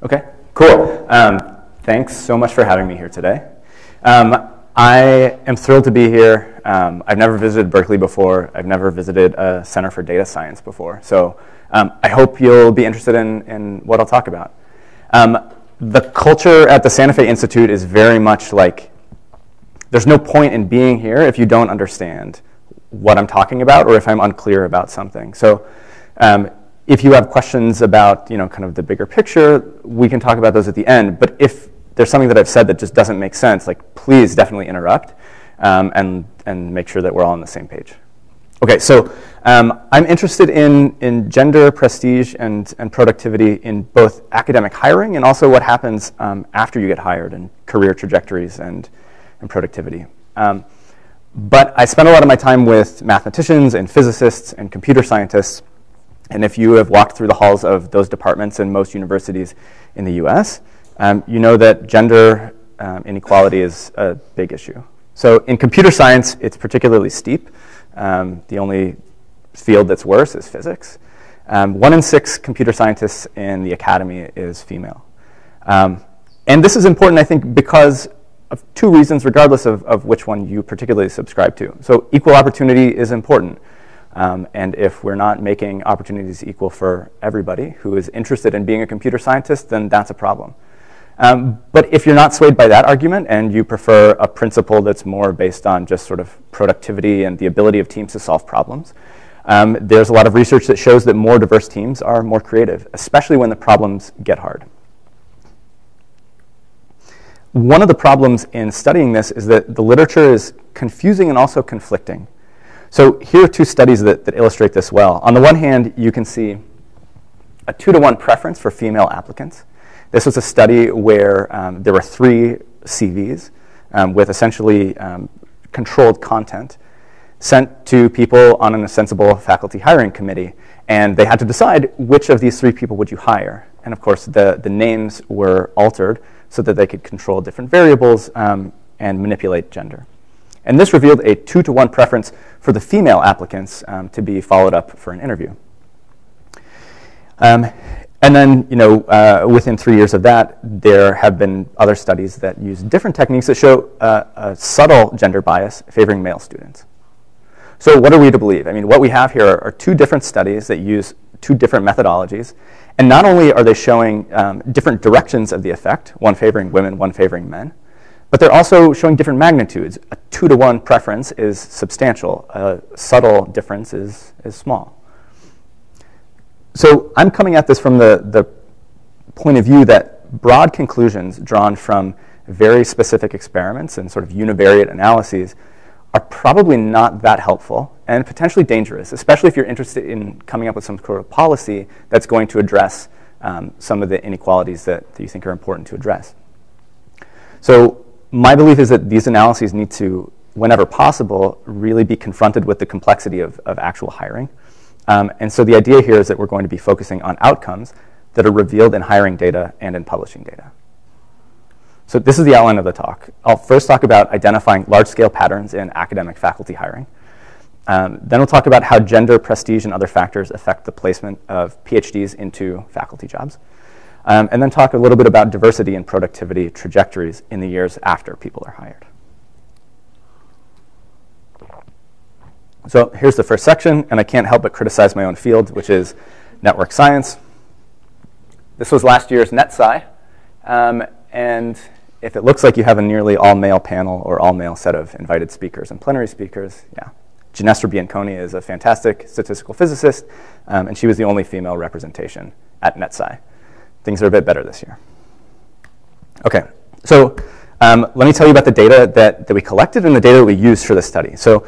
Okay, cool. Um, thanks so much for having me here today. Um, I am thrilled to be here. Um, I've never visited Berkeley before. I've never visited a Center for Data Science before. So um, I hope you'll be interested in, in what I'll talk about. Um, the culture at the Santa Fe Institute is very much like there's no point in being here if you don't understand what I'm talking about or if I'm unclear about something. So um, if you have questions about, you know, kind of the bigger picture, we can talk about those at the end. But if there's something that I've said that just doesn't make sense, like please definitely interrupt um, and, and make sure that we're all on the same page. Okay, so um, I'm interested in, in gender, prestige, and, and productivity in both academic hiring and also what happens um, after you get hired and career trajectories and, and productivity. Um, but I spend a lot of my time with mathematicians and physicists and computer scientists and if you have walked through the halls of those departments in most universities in the US, um, you know that gender um, inequality is a big issue. So in computer science, it's particularly steep. Um, the only field that's worse is physics. Um, one in six computer scientists in the academy is female. Um, and this is important, I think, because of two reasons, regardless of, of which one you particularly subscribe to. So equal opportunity is important. Um, and if we're not making opportunities equal for everybody who is interested in being a computer scientist, then that's a problem. Um, but if you're not swayed by that argument and you prefer a principle that's more based on just sort of productivity and the ability of teams to solve problems, um, there's a lot of research that shows that more diverse teams are more creative, especially when the problems get hard. One of the problems in studying this is that the literature is confusing and also conflicting. So here are two studies that, that illustrate this well. On the one hand, you can see a two to one preference for female applicants. This was a study where um, there were three CVs um, with essentially um, controlled content sent to people on an ostensible faculty hiring committee. And they had to decide which of these three people would you hire. And of course, the, the names were altered so that they could control different variables um, and manipulate gender. And this revealed a two to one preference for the female applicants um, to be followed up for an interview. Um, and then, you know, uh, within three years of that, there have been other studies that use different techniques that show uh, a subtle gender bias favoring male students. So what are we to believe? I mean, what we have here are, two different studies that use two different methodologies. And not only are they showing um, different directions of the effect, one favoring women, one favoring men, but they're also showing different magnitudes. A two to one preference is substantial. A subtle difference is, is small. So I'm coming at this from the, the point of view that broad conclusions drawn from very specific experiments and sort of univariate analyses are probably not that helpful and potentially dangerous, especially if you're interested in coming up with some sort of policy that's going to address um, some of the inequalities that, that you think are important to address. So my belief is that these analyses need to, whenever possible, really be confronted with the complexity of, of actual hiring. Um, and so the idea here is that we're going to be focusing on outcomes that are revealed in hiring data and in publishing data. So this is the outline of the talk. I'll first talk about identifying large-scale patterns in academic faculty hiring. Um, then we'll talk about how gender, prestige, and other factors affect the placement of PhDs into faculty jobs. Um, and then talk a little bit about diversity and productivity trajectories in the years after people are hired. So here's the first section, and I can't help but criticize my own field, which is network science. This was last year's NetSci, um, and if it looks like you have a nearly all-male panel or all-male set of invited speakers and plenary speakers, yeah. Ginestra Bianconi is a fantastic statistical physicist, um, and she was the only female representation at NetSci things are a bit better this year. Okay, so um, let me tell you about the data that, that we collected and the data that we used for this study. So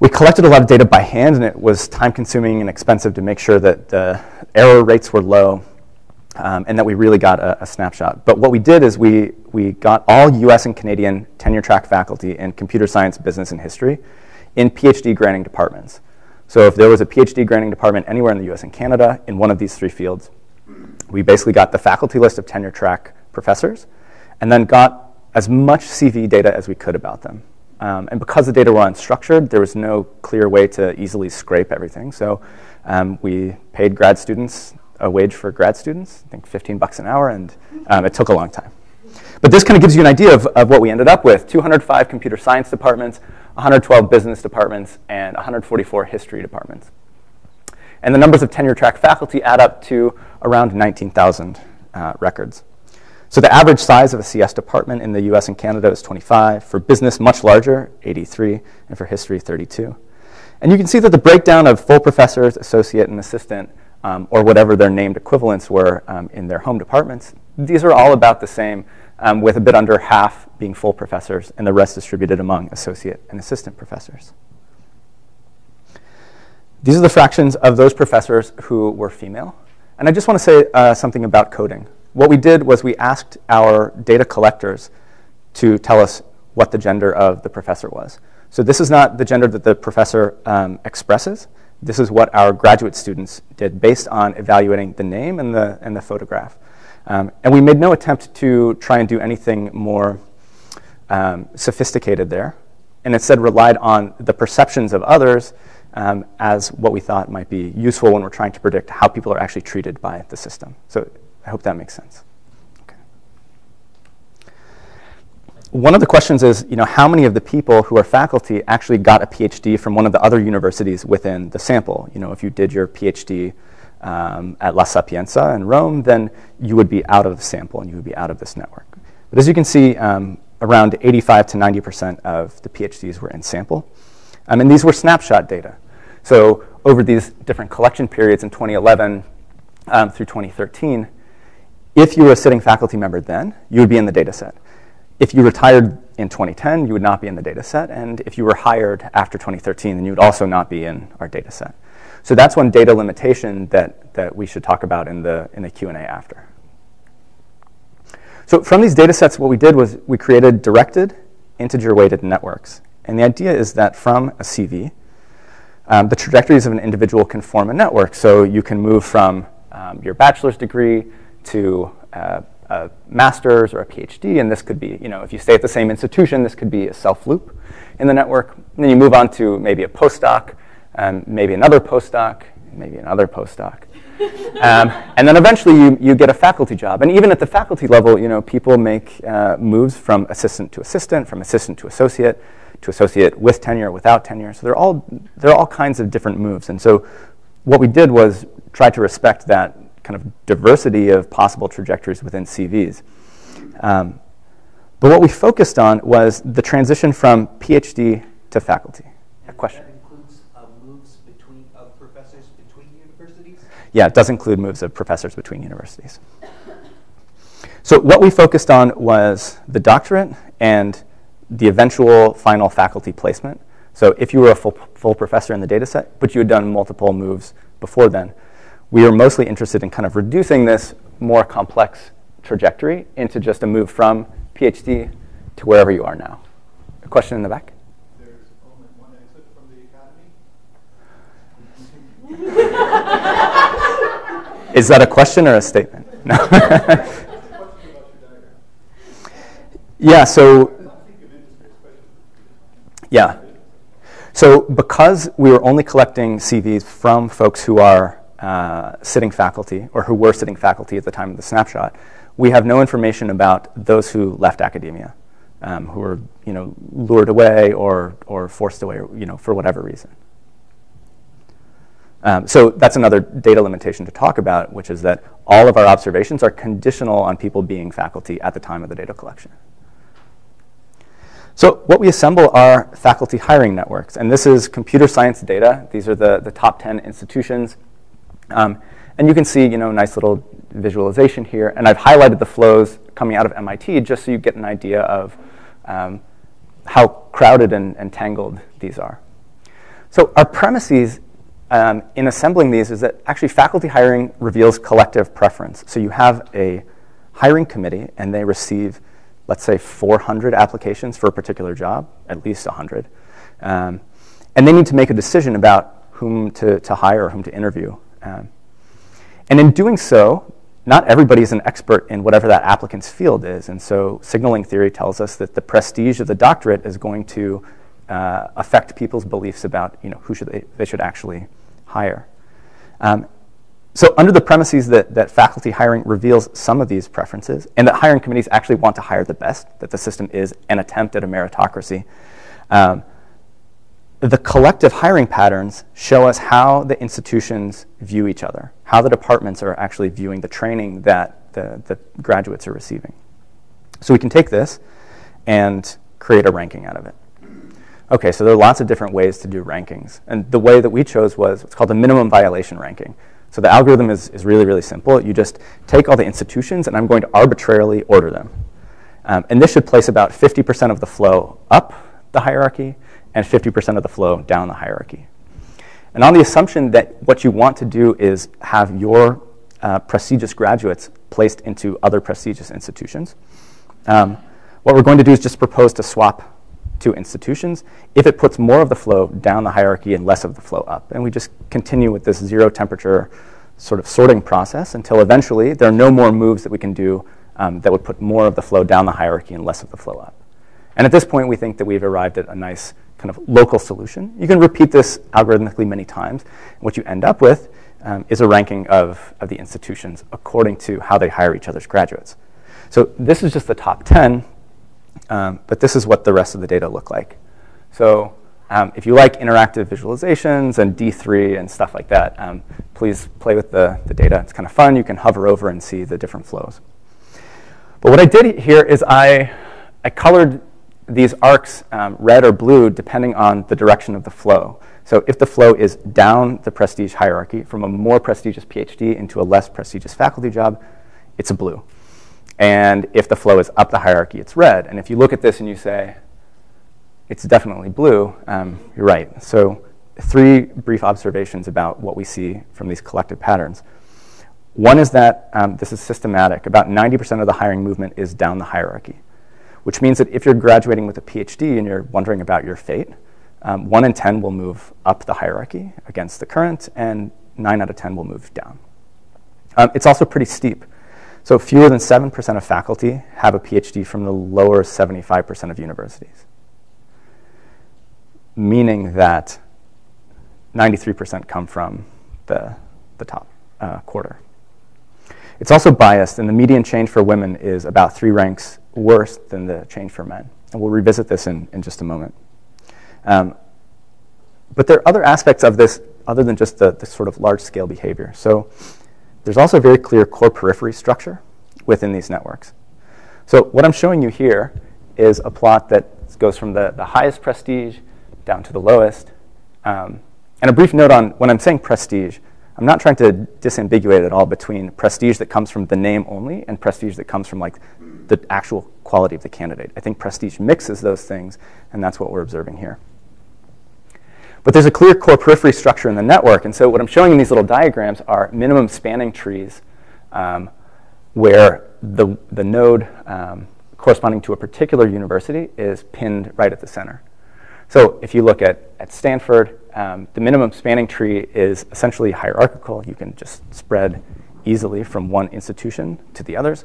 we collected a lot of data by hand, and it was time consuming and expensive to make sure that the error rates were low um, and that we really got a, a, snapshot. But what we did is we, we got all US and Canadian tenure track faculty in computer science, business, and history in PhD granting departments. So if there was a PhD granting department anywhere in the US and Canada in one of these three fields, we basically got the faculty list of tenure track professors and then got as much CV data as we could about them. Um, and because the data were unstructured, there was no clear way to easily scrape everything. So um, we paid grad students a wage for grad students, I think 15 bucks an hour, and um, it took a long time. But this kind of gives you an idea of, of what we ended up with 205 computer science departments, 112 business departments, and 144 history departments. And the numbers of tenure track faculty add up to around 19,000 uh, records. So the average size of a CS department in the US and Canada is 25. For business, much larger, 83, and for history, 32. And you can see that the breakdown of full professors, associate, and assistant, um, or whatever their named equivalents were um, in their home departments, these are all about the same, um, with a bit under half being full professors and the rest distributed among associate and assistant professors. These are the fractions of those professors who were female. And I just want to say uh, something about coding. What we did was we asked our data collectors to tell us what the gender of the professor was. So this is not the gender that the professor um, expresses. This is what our graduate students did based on evaluating the name and the, and the photograph. Um, and we made no attempt to try and do anything more um, sophisticated there, and instead relied on the perceptions of others um, as what we thought might be useful when we're trying to predict how people are actually treated by the system. So I hope that makes sense. One of the questions is, you know, how many of the people who are faculty actually got a PhD from one of the other universities within the sample? You know, if you did your PhD um, at La Sapienza in Rome, then you would be out of the sample and you would be out of this network. But as you can see, um, around 85 to 90% of the PhDs were in sample. Um, and these were snapshot data. So over these different collection periods in 2011 um, through 2013, if you were a sitting faculty member then, you would be in the data set. If you retired in 2010, you would not be in the data set. And if you were hired after 2013, then you would also not be in our data set. So that's one data limitation that, that we should talk about in the, in the Q&A after. So from these data sets, what we did was we created directed integer-weighted networks. And the idea is that from a CV, um, the trajectories of an individual can form a network. So you can move from um, your bachelor's degree to uh, a master's or a PhD, and this could be, you know, if you stay at the same institution, this could be a self loop in the network. And then you move on to maybe a postdoc, um, maybe another postdoc, maybe another postdoc. um, and then eventually you, you get a faculty job. And even at the faculty level, you know, people make uh, moves from assistant to assistant, from assistant to associate, to associate with tenure, without tenure. So there are all, there are all kinds of different moves. And so what we did was try to respect that kind of diversity of possible trajectories within CVs. Um, but what we focused on was the transition from PhD to faculty. A question? That includes uh, moves between professors between universities? Yeah, it does include moves of professors between universities. So what we focused on was the doctorate and the eventual final faculty placement. So if you were a full, full professor in the data set, but you had done multiple moves before then, we are mostly interested in kind of reducing this more complex trajectory into just a move from PhD to wherever you are now. A question in the back? There's only one exit from the academy. Is that a question or a statement? No. yeah, so yeah. So because we were only collecting CVs from folks who are uh, sitting faculty or who were sitting faculty at the time of the snapshot, we have no information about those who left academia, um, who were you know lured away or or forced away, you know for whatever reason. Um, so that's another data limitation to talk about, which is that all of our observations are conditional on people being faculty at the time of the data collection. So what we assemble are faculty hiring networks, and this is computer science data. These are the, the top 10 institutions. Um, and you can see, you know, nice little visualization here. And I've highlighted the flows coming out of MIT just so you get an idea of um, how crowded and, and, tangled these are. So our premises um, in assembling these is that actually faculty hiring reveals collective preference. So you have a hiring committee, and they receive let's say 400 applications for a particular job, at least 100. Um, and they need to make a decision about whom to, to hire whom to interview. Um, and in doing so, not everybody is an expert in whatever that applicant's field is. And so signaling theory tells us that the prestige of the doctorate is going to uh, affect people's beliefs about you know, who should they, they should actually hire. Um, so under the premises that, that faculty hiring reveals some of these preferences and that hiring committees actually want to hire the best, that the system is an attempt at a meritocracy, um, the collective hiring patterns show us how the institutions view each other, how the departments are actually viewing the training that the, the graduates are receiving. So we can take this and create a ranking out of it. Okay, so there are lots of different ways to do rankings. And the way that we chose was what's called a minimum violation ranking. So the algorithm is, is really, really simple. You just take all the institutions, and I'm going to arbitrarily order them. Um, and this should place about 50% of the flow up the hierarchy and 50% of the flow down the hierarchy. And on the assumption that what you want to do is have your uh, prestigious graduates placed into other prestigious institutions, um, what we're going to do is just propose to swap two institutions if it puts more of the flow down the hierarchy and less of the flow up. And we just continue with this zero temperature sort of sorting process until eventually there are no more moves that we can do um, that would put more of the flow down the hierarchy and less of the flow up. And at this point, we think that we've arrived at a nice kind of local solution. You can repeat this algorithmically many times. What you end up with um, is a ranking of, of the institutions according to how they hire each other's graduates. So this is just the top 10, um, but this is what the rest of the data look like. So um, if you like interactive visualizations and D3 and stuff like that, um, please play with the, the data. It's kind of fun. You can hover over and see the different flows. But what I did here is I, I colored these arcs um, red or blue depending on the direction of the flow. So if the flow is down the prestige hierarchy from a more prestigious PhD into a less prestigious faculty job, it's a blue. And if the flow is up the hierarchy, it's red. And if you look at this and you say, it's definitely blue, um, you're right. So three brief observations about what we see from these collective patterns. One is that um, this is systematic. About 90% of the hiring movement is down the hierarchy which means that if you're graduating with a PhD and you're wondering about your fate, um, 1 in 10 will move up the hierarchy against the current, and 9 out of 10 will move down. Um, it's also pretty steep. So fewer than 7% of faculty have a PhD from the lower 75% of universities, meaning that 93% come from the, the top uh, quarter. It's also biased, and the median change for women is about three ranks worse than the change for men. And we'll revisit this in, in just a moment. Um, but there are other aspects of this other than just the, the sort of large scale behavior. So there's also a very clear core periphery structure within these networks. So what I'm showing you here is a plot that goes from the, the highest prestige down to the lowest. Um, and a brief note on when I'm saying prestige, I'm not trying to disambiguate at all between prestige that comes from the name only and prestige that comes from like the actual quality of the candidate. I think prestige mixes those things, and that's what we're observing here. But there's a clear core periphery structure in the network, and so what I'm showing in these little diagrams are minimum spanning trees um, where the, the node um, corresponding to a particular university is pinned right at the center. So if you look at, at Stanford, um, the minimum spanning tree is essentially hierarchical. You can just spread easily from one institution to the others.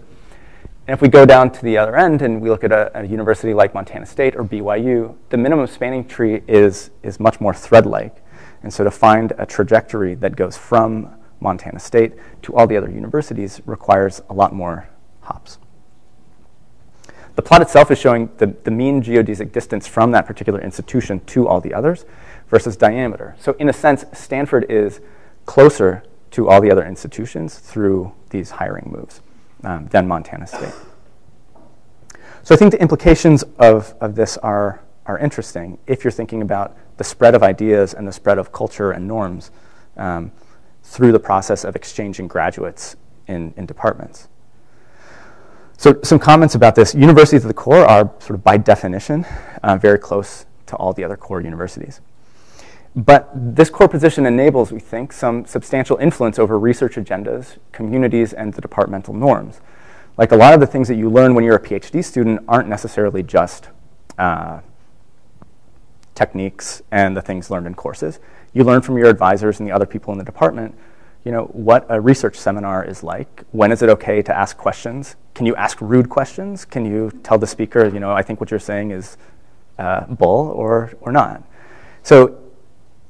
And if we go down to the other end and we look at a, a, university like Montana State or BYU, the minimum spanning tree is, is much more thread-like. And so to find a trajectory that goes from Montana State to all the other universities requires a lot more hops. The plot itself is showing the, the mean geodesic distance from that particular institution to all the others versus diameter. So in a sense, Stanford is closer to all the other institutions through these hiring moves um, than Montana State. So I think the implications of, of this are, are interesting if you're thinking about the spread of ideas and the spread of culture and norms um, through the process of exchanging graduates in, in departments. So some comments about this. Universities of the core are sort of by definition uh, very close to all the other core universities. But this core position enables, we think, some substantial influence over research agendas, communities, and the departmental norms. Like a lot of the things that you learn when you're a PhD student aren't necessarily just uh, techniques and the things learned in courses. You learn from your advisors and the other people in the department, you know, what a research seminar is like. When is it okay to ask questions? Can you ask rude questions? Can you tell the speaker, you know, I think what you're saying is uh, bull or, or not? So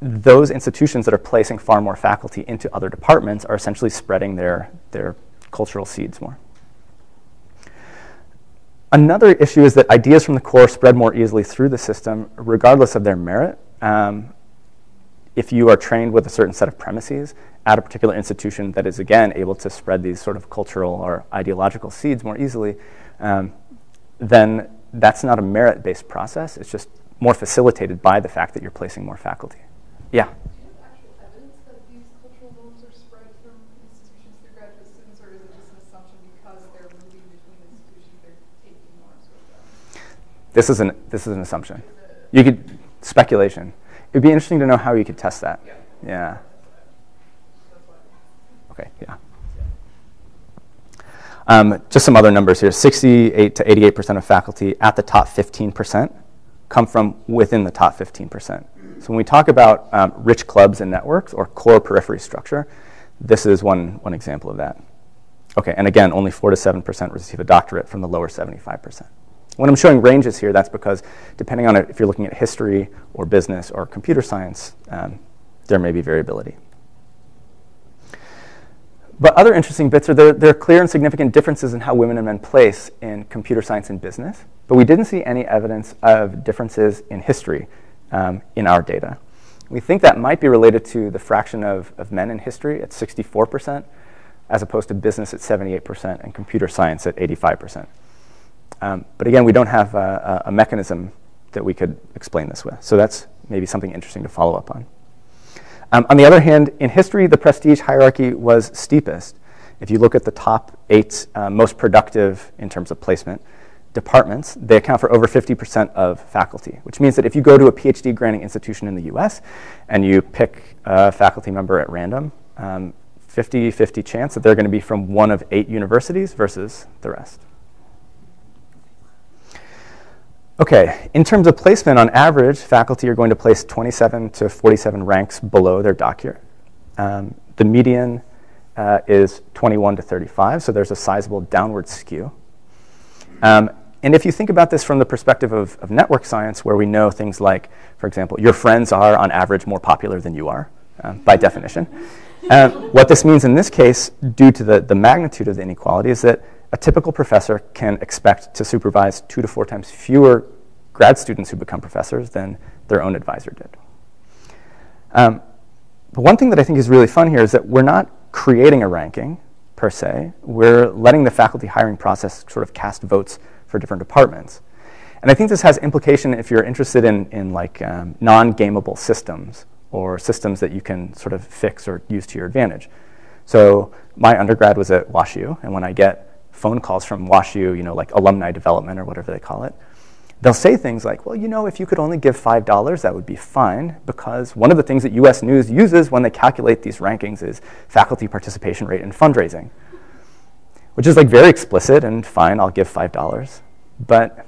those institutions that are placing far more faculty into other departments are essentially spreading their, their cultural seeds more. Another issue is that ideas from the core spread more easily through the system, regardless of their merit. Um, if you are trained with a certain set of premises at a particular institution that is, again, able to spread these sort of cultural or ideological seeds more easily, um, then that's not a merit based process. It's just more facilitated by the fact that you're placing more faculty. Yeah? Do you have actual evidence that these cultural norms are spread from institutions to graduate students, or is it just an assumption because they're moving between institutions, they're taking norms with them? This is an, this is an assumption. You could, speculation. It'd be interesting to know how you could test that. Yeah. Okay, yeah. Um, just some other numbers here 68 to 88% of faculty at the top 15% come from within the top 15%. So when we talk about um, rich clubs and networks or core periphery structure, this is one, one example of that. Okay, and again, only 4 to 7% receive a doctorate from the lower 75%. When I'm showing ranges here, that's because depending on if you're looking at history or business or computer science, um, there may be variability. But other interesting bits are there, there are clear and significant differences in how women and men place in computer science and business, but we didn't see any evidence of differences in history um, in our data. We think that might be related to the fraction of, of men in history at 64%, as opposed to business at 78% and computer science at 85%. Um, but again, we don't have a, a, mechanism that we could explain this with. So that's maybe something interesting to follow up on. Um, on the other hand, in history, the prestige hierarchy was steepest. If you look at the top eight uh, most productive in terms of placement departments, they account for over 50% of faculty, which means that if you go to a PhD granting institution in the US and you pick a faculty member at random, 50-50 um, chance that they're going to be from one of eight universities versus the rest. Okay, in terms of placement, on average, faculty are going to place 27 to 47 ranks below their doctorate. Um, the median uh, is 21 to 35, so there's a sizable downward skew. Um, and if you think about this from the perspective of, of, network science, where we know things like, for example, your friends are on average more popular than you are, um, by definition. Uh, what this means in this case, due to the, the magnitude of the inequality, is that a typical professor can expect to supervise two to four times fewer grad students who become professors than their own advisor did. Um, but one thing that I think is really fun here is that we're not creating a ranking per se. We're letting the faculty hiring process sort of cast votes for different departments. And I think this has implication if you're interested in, in like um, non-gameable systems or systems that you can sort of fix or use to your advantage. So my undergrad was at WashU, and when I get phone calls from WashU, you know, like alumni development or whatever they call it, they'll say things like, well, you know, if you could only give $5, that would be fine, because one of the things that US News uses when they calculate these rankings is faculty participation rate in fundraising, which is like very explicit and fine, I'll give $5. But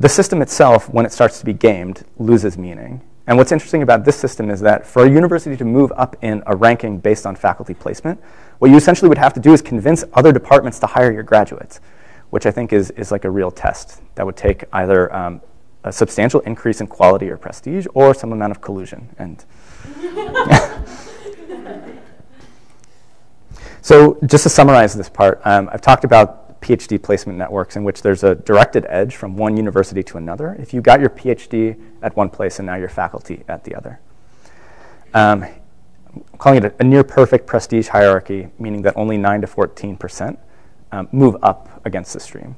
the system itself, when it starts to be gamed, loses meaning. And what's interesting about this system is that for a university to move up in a ranking based on faculty placement, what you essentially would have to do is convince other departments to hire your graduates, which I think is, is like a real test that would take either um, a substantial increase in quality or prestige or some amount of collusion. And so just to summarize this part, um, I've talked about PhD placement networks in which there's a directed edge from one university to another. If you got your PhD at one place and now you're faculty at the other. Um, I'm calling it a, a, near perfect prestige hierarchy, meaning that only 9 to 14% um, move up against the stream.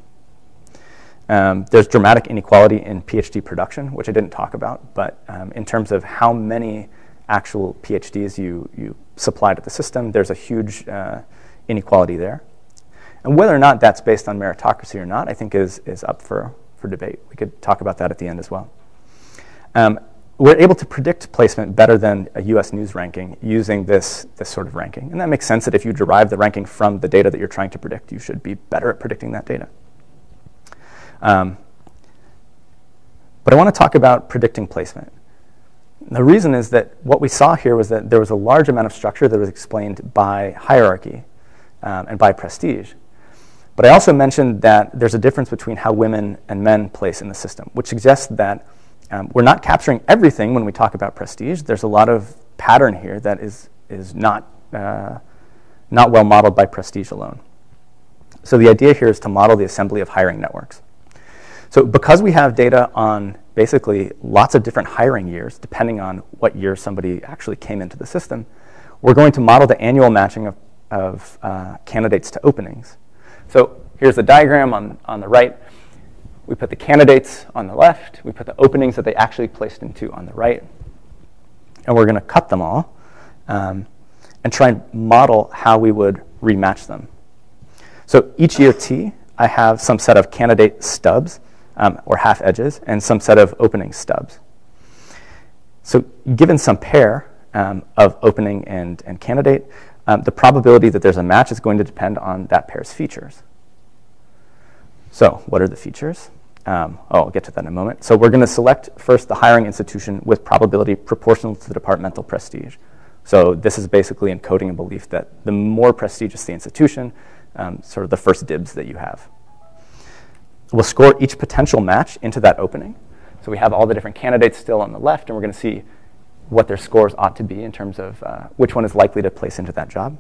Um, there's dramatic inequality in PhD production, which I didn't talk about, but um, in terms of how many actual PhDs you, you supply to the system, there's a huge uh, inequality there. And whether or not that's based on meritocracy or not, I think is, is up for, for debate. We could talk about that at the end as well. Um, we're able to predict placement better than a US News ranking using this, this sort of ranking. And that makes sense that if you derive the ranking from the data that you're trying to predict, you should be better at predicting that data. Um, but I want to talk about predicting placement. The reason is that what we saw here was that there was a large amount of structure that was explained by hierarchy um, and by prestige. But I also mentioned that there's a difference between how women and men place in the system, which suggests that Um, we're not capturing everything when we talk about prestige. There's a lot of pattern here that is, is not, uh, not well modeled by prestige alone. So the idea here is to model the assembly of hiring networks. So because we have data on basically lots of different hiring years, depending on what year somebody actually came into the system, we're going to model the annual matching of, of uh, candidates to openings. So here's the diagram on, on the right. We put the candidates on the left. We put the openings that they actually placed into on the right. And we're going to cut them all um, and try and model how we would rematch them. So each year T, I have some set of candidate stubs um, or half edges and some set of opening stubs. So given some pair um, of opening and, and candidate, um, the probability that there's a match is going to depend on that pair's features. So what are the features? Um, oh, I'll get to that in a moment. So we're going to select first the hiring institution with probability proportional to the departmental prestige. So this is basically encoding a belief that the more prestigious the institution, um, sort of the first dibs that you have. We'll score each potential match into that opening. So we have all the different candidates still on the left, and we're going to see what their scores ought to be in terms of uh, which one is likely to place into that job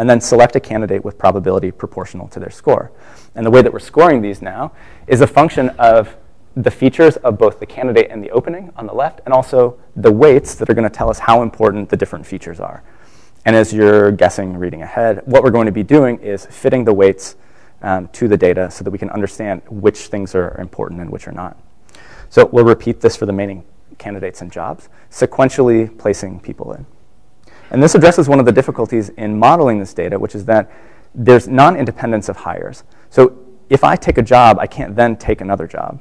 and then select a candidate with probability proportional to their score. And the way that we're scoring these now is a function of the features of both the candidate and the opening on the left, and also the weights that are going to tell us how important the different features are. And as you're guessing, reading ahead, what we're going to be doing is fitting the weights um, to the data so that we can understand which things are important and which are not. So we'll repeat this for the remaining candidates and jobs, sequentially placing people in. And this addresses one of the difficulties in modeling this data, which is that there's non-independence of hires. So if I take a job, I can't then take another job.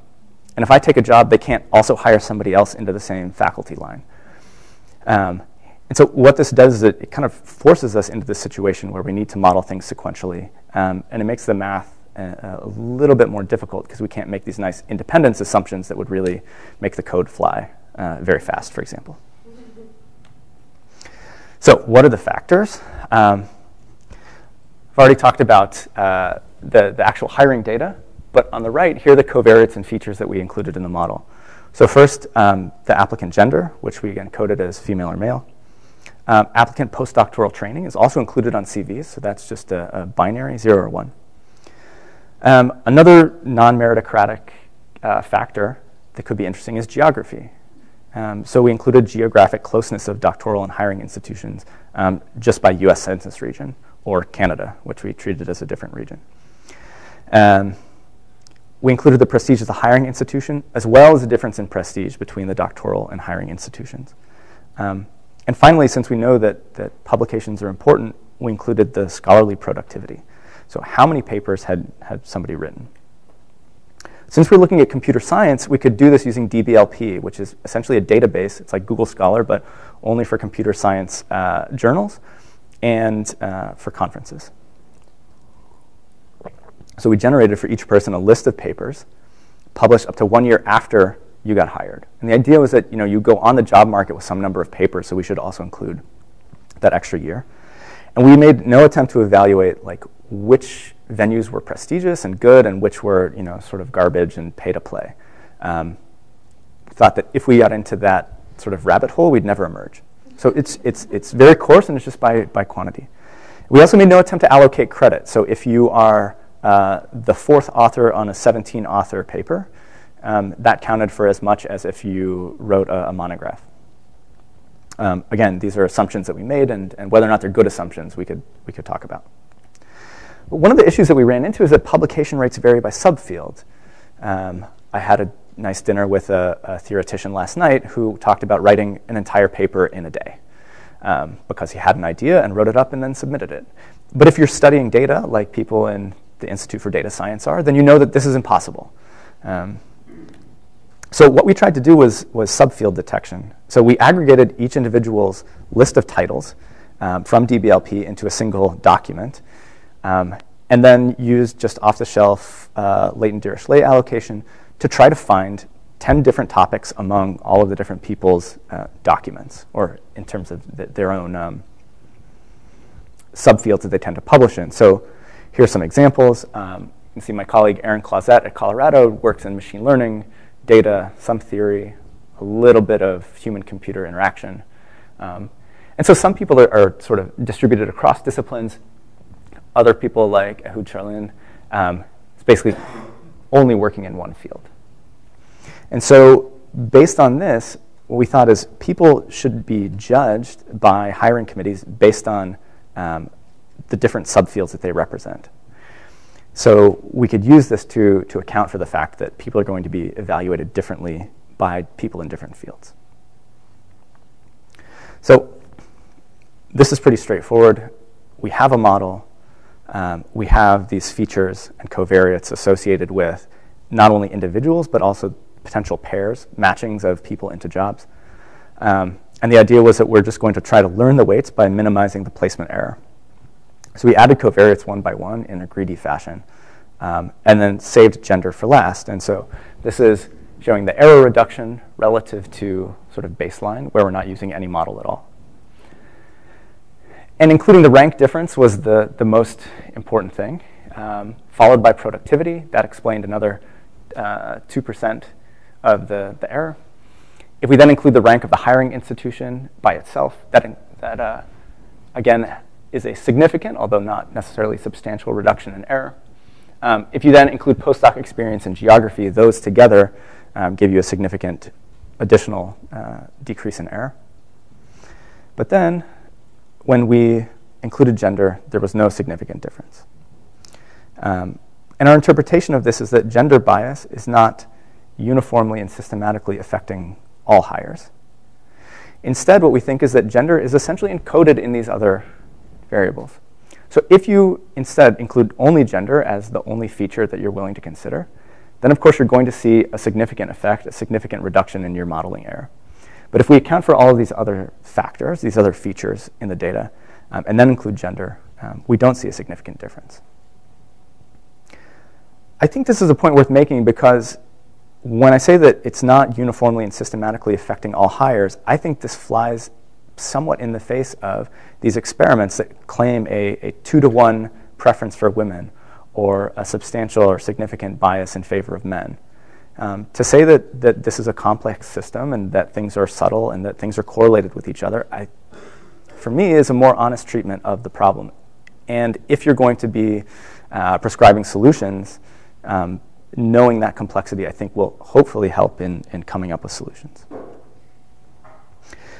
And if I take a job, they can't also hire somebody else into the same faculty line. Um, and so what this does is it, it, kind of forces us into this situation where we need to model things sequentially. Um, and it makes the math a, a little bit more difficult because we can't make these nice independence assumptions that would really make the code fly uh, very fast, for example. So what are the factors? Um, I've already talked about uh, the, the actual hiring data, but on the right, here are the covariates and features that we included in the model. So first, um, the applicant gender, which we again coded as female or male. Um, applicant postdoctoral training is also included on CVs, so that's just a, a binary, zero or one. Um, another non-meritocratic uh, factor that could be interesting is geography. Um, so we included geographic closeness of doctoral and hiring institutions um, just by US Census region or Canada, which we treated as a different region. Um, we included the prestige of the hiring institution as well as the difference in prestige between the doctoral and hiring institutions. And finally, since we know that, that publications are important, we included the scholarly productivity. So how many papers had, had somebody written? Since we're looking at computer science, we could do this using DBLP, which is essentially a database. It's like Google Scholar, but only for computer science uh, journals and uh, for conferences. So we generated for each person a list of papers published up to one year after you got hired. And the idea was that you know you go on the job market with some number of papers, so we should also include that extra year. And we made no attempt to evaluate like which venues were prestigious and good and which were you know sort of garbage and pay to play. Um, thought that if we got into that sort of rabbit hole, we'd never emerge. So it's, it's, it's very coarse and it's just by, by quantity. We also made no attempt to allocate credit. So if you are uh, the fourth author on a 17 author paper, um, that counted for as much as if you wrote a, a monograph. Um, again, these are assumptions that we made, and, and whether or not they're good assumptions, we could, we could talk about. But one of the issues that we ran into is that publication rates vary by subfield. Um, I had a nice dinner with a, a, theoretician last night who talked about writing an entire paper in a day um, because he had an idea and wrote it up and then submitted it. But if you're studying data, like people in the Institute for Data Science are, then you know that this is impossible. Um, so what we tried to do was, was subfield detection. So we aggregated each individual's list of titles um, from DBLP into a single document, um, and then used just off-the-shelf uh, latent Dirichlet allocation to try to find 10 different topics among all of the different people's uh, documents, or in terms of th their own um, subfields that they tend to publish in. So here's some examples. Um, you can see my colleague Aaron Clauset at Colorado works in machine learning, data, some theory, a little bit of human-computer interaction. Um, and so some people are, are, sort of distributed across disciplines. Other people, like Ehud Sharlin, um, it's basically only working in one field. And so based on this, what we thought is people should be judged by hiring committees based on um, the different subfields that they represent. So we could use this to, to account for the fact that people are going to be evaluated differently by people in different fields. So this is pretty straightforward. We have a model. Um, we have these features and covariates associated with not only individuals, but also potential pairs, matchings of people into jobs. Um, and the idea was that we're just going to try to learn the weights by minimizing the placement error. So we added covariates one by one in a greedy fashion, um, and then saved gender for last. And so this is showing the error reduction relative to sort of baseline, where we're not using any model at all. And including the rank difference was the, the most important thing, um, followed by productivity. That explained another uh, 2% of the, the error. If we then include the rank of the hiring institution by itself, that, that uh, again is a significant, although not necessarily substantial, reduction in error. Um, if you then include postdoc experience and geography, those together um, give you a significant additional uh, decrease in error. But then, when we included gender, there was no significant difference. Um, and our interpretation of this is that gender bias is not uniformly and systematically affecting all hires. Instead, what we think is that gender is essentially encoded in these other variables. So if you instead include only gender as the only feature that you're willing to consider, then of course you're going to see a significant effect, a significant reduction in your modeling error. But if we account for all of these other factors, these other features in the data, um, and then include gender, um, we don't see a significant difference. I think this is a point worth making because when I say that it's not uniformly and systematically affecting all hires, I think this flies somewhat in the face of these experiments that claim a, a two to one preference for women or a substantial or significant bias in favor of men. Um, to say that, that this is a complex system and that things are subtle and that things are correlated with each other, I, for me, is a more honest treatment of the problem. And if you're going to be uh, prescribing solutions, um, knowing that complexity, I think, will hopefully help in, in coming up with solutions.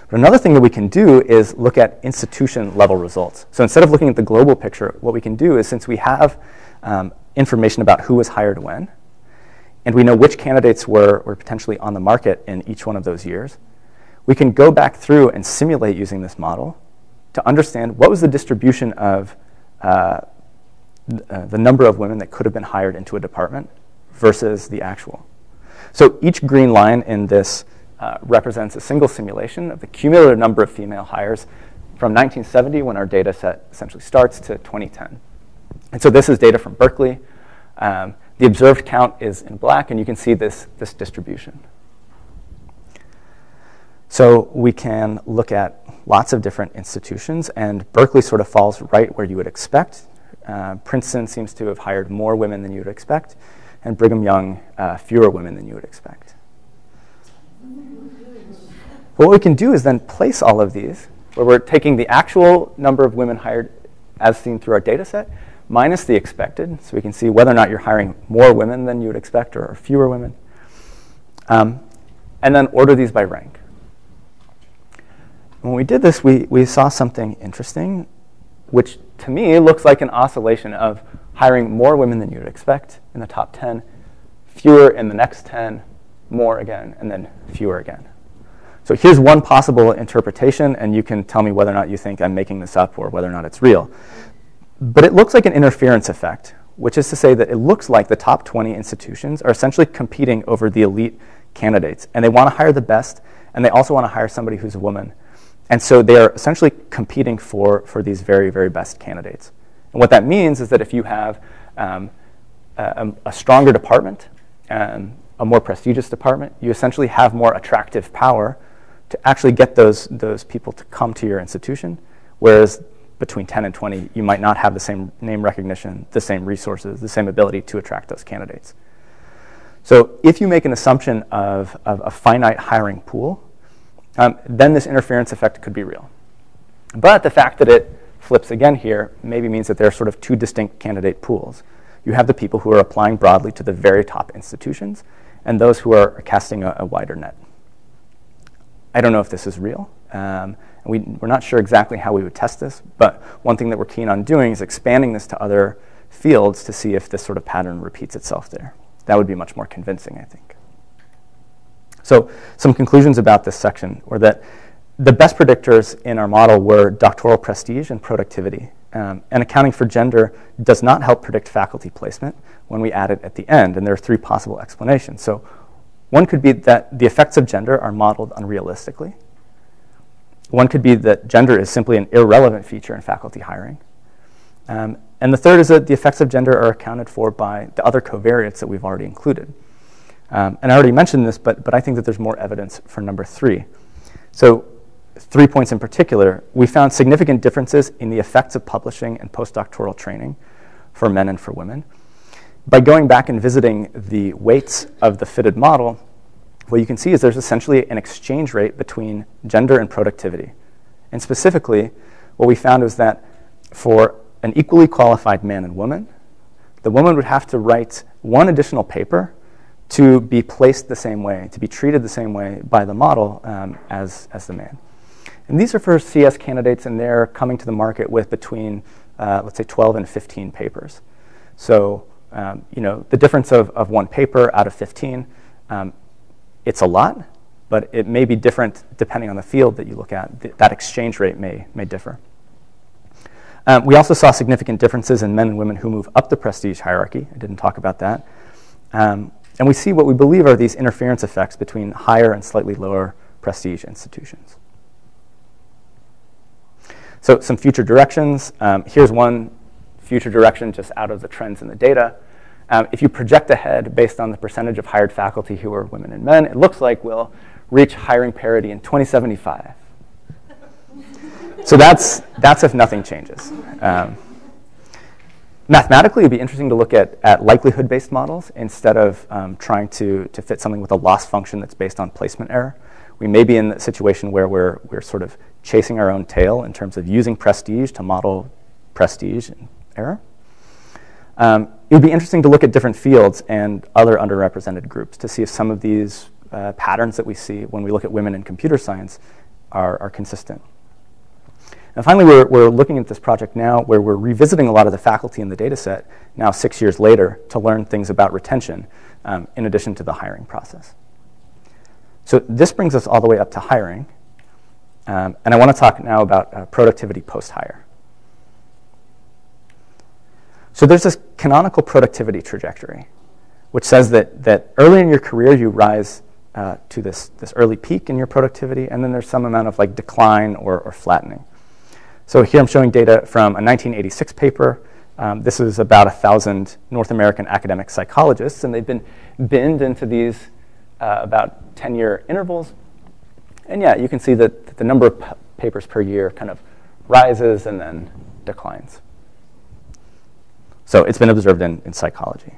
But another thing that we can do is look at institution level results. So instead of looking at the global picture, what we can do is since we have um, information about who was hired when, and we know which candidates were, were potentially on the market in each one of those years, we can go back through and simulate using this model to understand what was the distribution of uh, uh, the number of women that could have been hired into a department versus the actual. So each green line in this uh, represents a single simulation of the cumulative number of female hires from 1970, when our data set essentially starts, to 2010. And so this is data from Berkeley. Um, the observed count is in black, and you can see this, this distribution. So we can look at lots of different institutions, and Berkeley sort of falls right where you would expect. Uh, Princeton seems to have hired more women than you would expect, and Brigham Young, uh, fewer women than you would expect. What we can do is then place all of these, where we're taking the actual number of women hired as seen through our data set, minus the expected, so we can see whether or not you're hiring more women than you would expect or fewer women, um, and then order these by rank. When we did this, we, we saw something interesting, which to me looks like an oscillation of hiring more women than you would expect in the top 10, fewer in the next 10, more again, and then fewer again. So here's one possible interpretation, and you can tell me whether or not you think I'm making this up or whether or not it's real. But it looks like an interference effect, which is to say that it looks like the top 20 institutions are essentially competing over the elite candidates, and they want to hire the best, and they also want to hire somebody who's a woman. And so they are essentially competing for, for these very, very best candidates. And what that means is that if you have um, a, a, stronger department, um, a more prestigious department, you essentially have more attractive power to actually get those, those people to come to your institution, whereas between 10 and 20, you might not have the same name recognition, the same resources, the same ability to attract those candidates. So if you make an assumption of, of a finite hiring pool, um, then this interference effect could be real. But the fact that it flips again here maybe means that there are sort of two distinct candidate pools. You have the people who are applying broadly to the very top institutions, and those who are casting a, a wider net. I don't know if this is real. Um, we, we're not sure exactly how we would test this, but one thing that we're keen on doing is expanding this to other fields to see if this sort of pattern repeats itself there. That would be much more convincing, I think. So some conclusions about this section were that the best predictors in our model were doctoral prestige and productivity. Um, and accounting for gender does not help predict faculty placement when we add it at the end. And there are three possible explanations. So one could be that the effects of gender are modeled unrealistically. One could be that gender is simply an irrelevant feature in faculty hiring. Um, and the third is that the effects of gender are accounted for by the other covariates that we've already included. Um, and I already mentioned this, but, but I think that there's more evidence for number three. So three points in particular, we found significant differences in the effects of publishing and postdoctoral training for men and for women. By going back and visiting the weights of the fitted model, what you can see is there's essentially an exchange rate between gender and productivity. And specifically, what we found was that for an equally qualified man and woman, the woman would have to write one additional paper to be placed the same way, to be treated the same way by the model um, as, as the man. And these are for CS candidates, and they're coming to the market with between, uh, let's say, 12 and 15 papers. So, um, you know, the difference of, of one paper out of 15, um, it's a lot, but it may be different depending on the field that you look at. Th that exchange rate may, may differ. Um, we also saw significant differences in men and women who move up the prestige hierarchy. I didn't talk about that. Um, and we see what we believe are these interference effects between higher and slightly lower prestige institutions. So some future directions. Um, here's one future direction just out of the trends in the data. Um, if you project ahead based on the percentage of hired faculty who are women and men, it looks like we'll reach hiring parity in 2075. so that's, that's if nothing changes. Um, mathematically, it'd be interesting to look at, at likelihood-based models instead of um, trying to, to fit something with a loss function that's based on placement error. We may be in a situation where we're, we're sort of chasing our own tail in terms of using prestige to model prestige and error. Um, it would be interesting to look at different fields and other underrepresented groups to see if some of these uh, patterns that we see when we look at women in computer science are, are consistent. And finally, we're, we're looking at this project now where we're revisiting a lot of the faculty in the data set now six years later to learn things about retention um, in addition to the hiring process. So this brings us all the way up to hiring. Um, and I want to talk now about uh, productivity post-hire. So there's this canonical productivity trajectory, which says that, that early in your career you rise uh, to this, this early peak in your productivity, and then there's some amount of like decline or, or flattening. So here I'm showing data from a 1986 paper. Um, this is about a thousand North American academic psychologists, and they've been binned into these uh, about 10-year intervals. And yeah, you can see that the number of papers per year kind of rises and then declines. So it's been observed in, in psychology.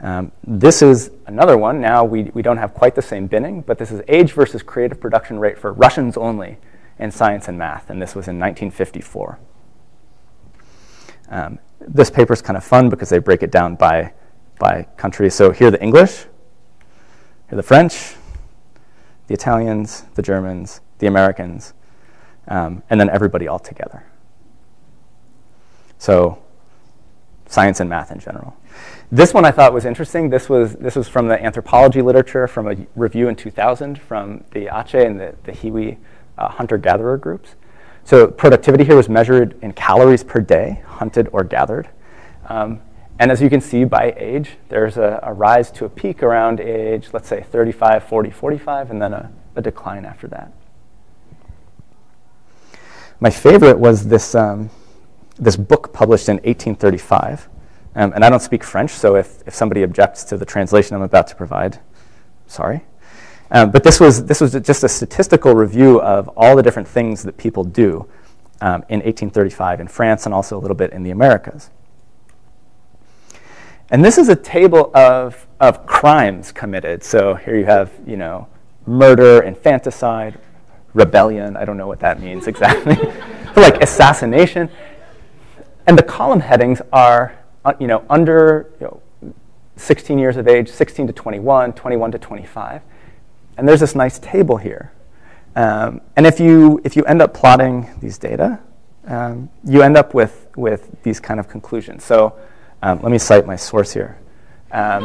Um, this is another one. Now we, we don't have quite the same binning, but this is age versus creative production rate for Russians only in science and math, and this was in 1954. Um, this paper is kind of fun because they break it down by, by country. So here the English, here the French, the Italians, the Germans, the Americans, um, and then everybody all together. So science and math in general. This one I thought was interesting. This was, this was from the anthropology literature from a review in 2000 from the Ache and the, the Hiwi uh, hunter-gatherer groups. So productivity here was measured in calories per day, hunted or gathered. Um, and as you can see by age, there's a, a, rise to a peak around age, let's say 35, 40, 45, and then a, a decline after that. My favorite was this, um, this book published in 1835. Um, and I don't speak French, so if, if somebody objects to the translation I'm about to provide, sorry. Um, but this was, this was just a statistical review of all the different things that people do um, in 1835 in France and also a little bit in the Americas. And this is a table of, of crimes committed. So here you have, you know, murder, infanticide, rebellion. I don't know what that means exactly. but like assassination. And the column headings are, uh, you know, under you know, 16 years of age, 16 to 21, 21 to 25. And there's this nice table here. Um, and if you, if you end up plotting these data, um, you end up with, with these kind of conclusions. So um, let me cite my source here. Um,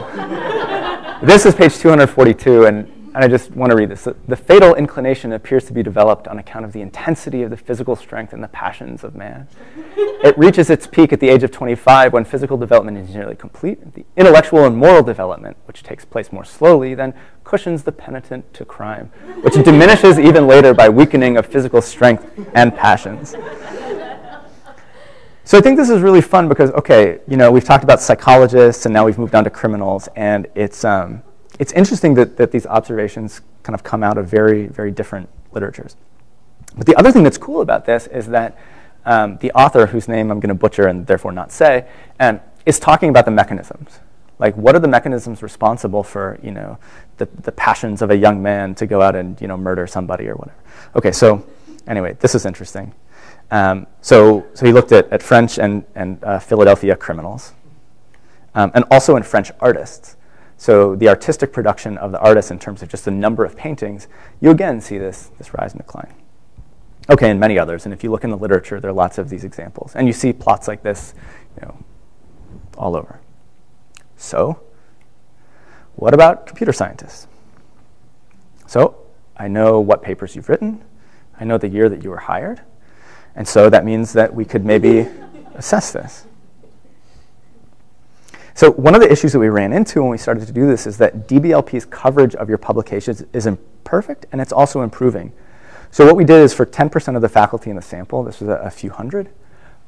this is page 242, and, and I just want to read this. The fatal inclination appears to be developed on account of the intensity of the physical strength and the passions of man. It reaches its peak at the age of 25 when physical development is nearly complete. The intellectual and moral development, which takes place more slowly, then cushions the penitent to crime, which diminishes even later by weakening of physical strength and passions. So I think this is really fun because, okay, you know, we've talked about psychologists and now we've moved on to criminals, and it's, um, it's interesting that, that these observations kind of come out of very, very different literatures. But the other thing that's cool about this is that um, the author, whose name I'm going to butcher and therefore not say, um, is talking about the mechanisms. Like, what are the mechanisms responsible for, you know, the, the passions of a young man to go out and, you know, murder somebody or whatever? Okay, so anyway, this is interesting. Um, so, so he looked at, at French and, and uh, Philadelphia criminals, um, and also in French artists. So the artistic production of the artists in terms of just the number of paintings, you again see this, this rise and decline. Okay, and many others. And if you look in the literature, there are lots of these examples. And you see plots like this you know, all over. So, what about computer scientists? So, I know what papers you've written. I know the year that you were hired. And so that means that we could maybe assess this. So one of the issues that we ran into when we started to do this is that DBLP's coverage of your publications is imperfect and it's also improving. So what we did is for 10% of the faculty in the sample, this was a, a few hundred,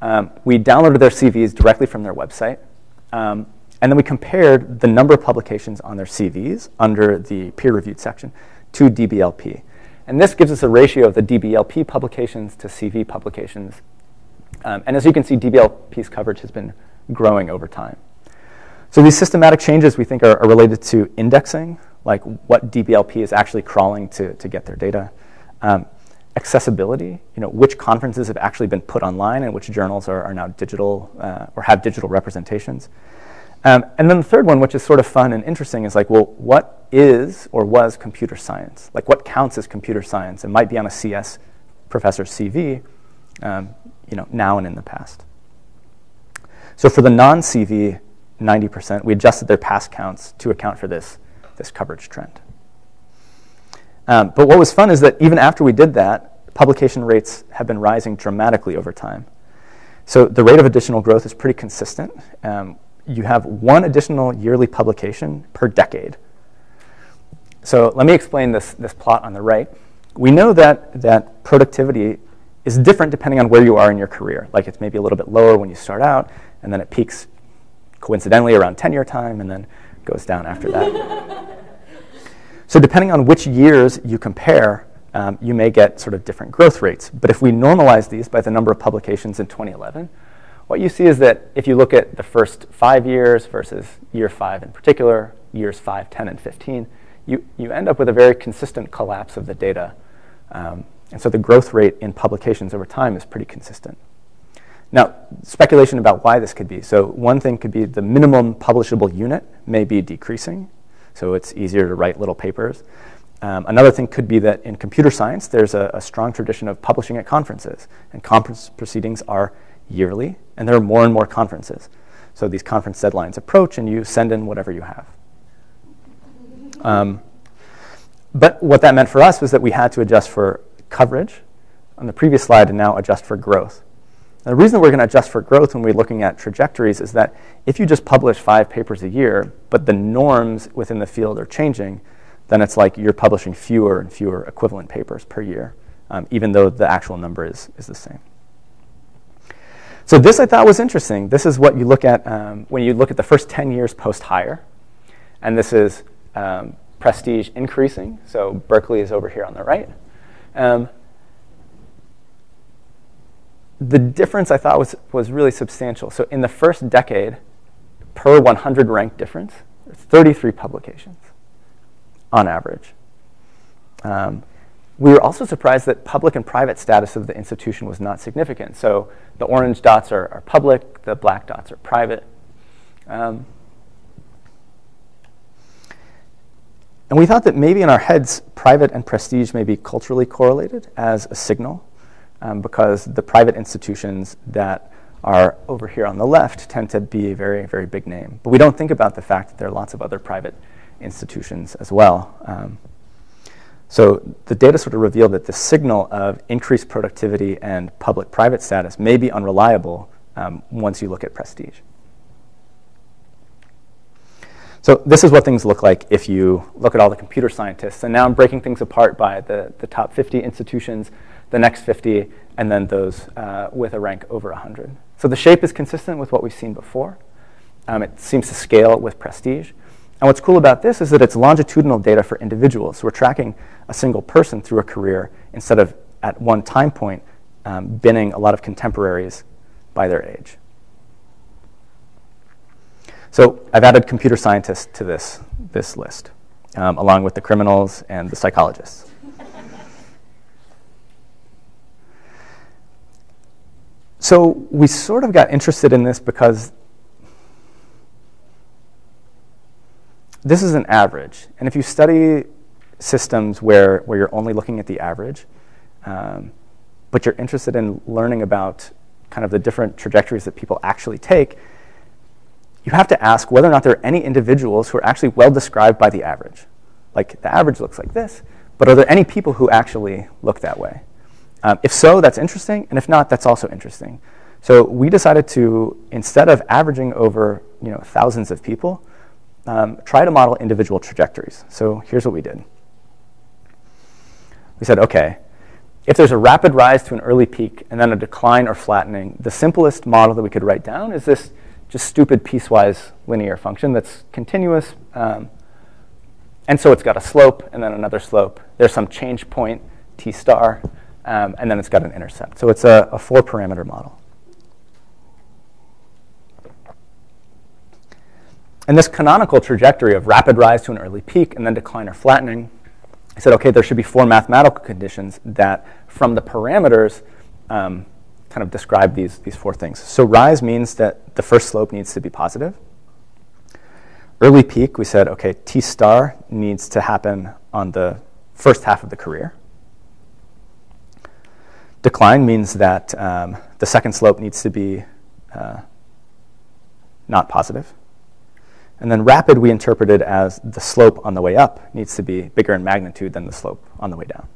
um, we downloaded their CVs directly from their website. Um, and then we compared the number of publications on their CVs under the peer-reviewed section to DBLP. And this gives us a ratio of the DBLP publications to CV publications. Um, and as you can see, DBLP's coverage has been growing over time. So these systematic changes we think are, are related to indexing, like what DBLP is actually crawling to, to get their data. Um, accessibility, you know, which conferences have actually been put online and which journals are, are now digital uh, or have digital representations. Um, and then the third one, which is sort of fun and interesting, is like, well, what is or was computer science? Like, what counts as computer science? It might be on a CS professor's CV, um, you know, now and in the past. So for the non-CV 90%, we adjusted their past counts to account for this, this coverage trend. Um, but what was fun is that even after we did that, publication rates have been rising dramatically over time. So the rate of additional growth is pretty consistent. Um, you have one additional yearly publication per decade. So let me explain this, this plot on the right. We know that, that productivity is different depending on where you are in your career. Like it's maybe a little bit lower when you start out, and then it peaks coincidentally around tenure time, and then goes down after that. so depending on which years you compare, um, you may get sort of different growth rates. But if we normalize these by the number of publications in 2011, what you see is that if you look at the first five years versus year five in particular, years five, 10, and 15, you, you end up with a very consistent collapse of the data. Um, and so the growth rate in publications over time is pretty consistent. Now, speculation about why this could be. So one thing could be the minimum publishable unit may be decreasing, so it's easier to write little papers. Um, another thing could be that in computer science, there's a, a strong tradition of publishing at conferences, and conference proceedings are yearly, and there are more and more conferences. So these conference deadlines approach, and you send in whatever you have. Um, but what that meant for us was that we had to adjust for coverage on the previous slide and now adjust for growth. Now, the reason we're going to adjust for growth when we're looking at trajectories is that if you just publish five papers a year, but the norms within the field are changing, then it's like you're publishing fewer and fewer equivalent papers per year, um, even though the actual number is, is the same. So this I thought was interesting. This is what you look at um, when you look at the first 10 years post-hire. And this is um, prestige increasing. So Berkeley is over here on the right. Um, the difference I thought was, was really substantial. So in the first decade, per 100 rank difference, 33 publications on average. We were also surprised that public and private status of the institution was not significant. So the orange dots are, are public, the black dots are private. Um, and we thought that maybe in our heads, private and prestige may be culturally correlated as a signal, um, because the private institutions that are over here on the left tend to be a very, very big name. But we don't think about the fact that there are lots of other private institutions as well. Um, so the data sort of revealed that the signal of increased productivity and public-private status may be unreliable um, once you look at prestige. So this is what things look like if you look at all the computer scientists. And now I'm breaking things apart by the, the top 50 institutions, the next 50, and then those uh, with a rank over 100. So the shape is consistent with what we've seen before. Um, it seems to scale with prestige. And what's cool about this is that it's longitudinal data for individuals. So we're tracking a single person through a career instead of at one time point um, binning a lot of contemporaries by their age. So I've added computer scientists to this, this list, um, along with the criminals and the psychologists. so we sort of got interested in this because this is an average. And if you study systems where, where you're only looking at the average, um, but you're interested in learning about kind of the different trajectories that people actually take, you have to ask whether or not there are any individuals who are actually well described by the average. Like the average looks like this, but are there any people who actually look that way? Um, if so, that's interesting, and if not, that's also interesting. So we decided to, instead of averaging over you know, thousands of people, um, try to model individual trajectories. So here's what we did. We said, okay, if there's a rapid rise to an early peak and then a decline or flattening, the simplest model that we could write down is this just stupid piecewise linear function that's continuous. Um, and so it's got a slope and then another slope. There's some change point, t star, um, and then it's got an intercept. So it's a, a four parameter model. And this canonical trajectory of rapid rise to an early peak and then decline or flattening, I said, okay, there should be four mathematical conditions that, from the parameters, um, kind of describe these, these four things. So rise means that the first slope needs to be positive. Early peak, we said, okay, T star needs to happen on the first half of the career. Decline means that um, the second slope needs to be uh, not positive. And then rapid we interpreted as the slope on the way up needs to be bigger in magnitude than the slope on the way down.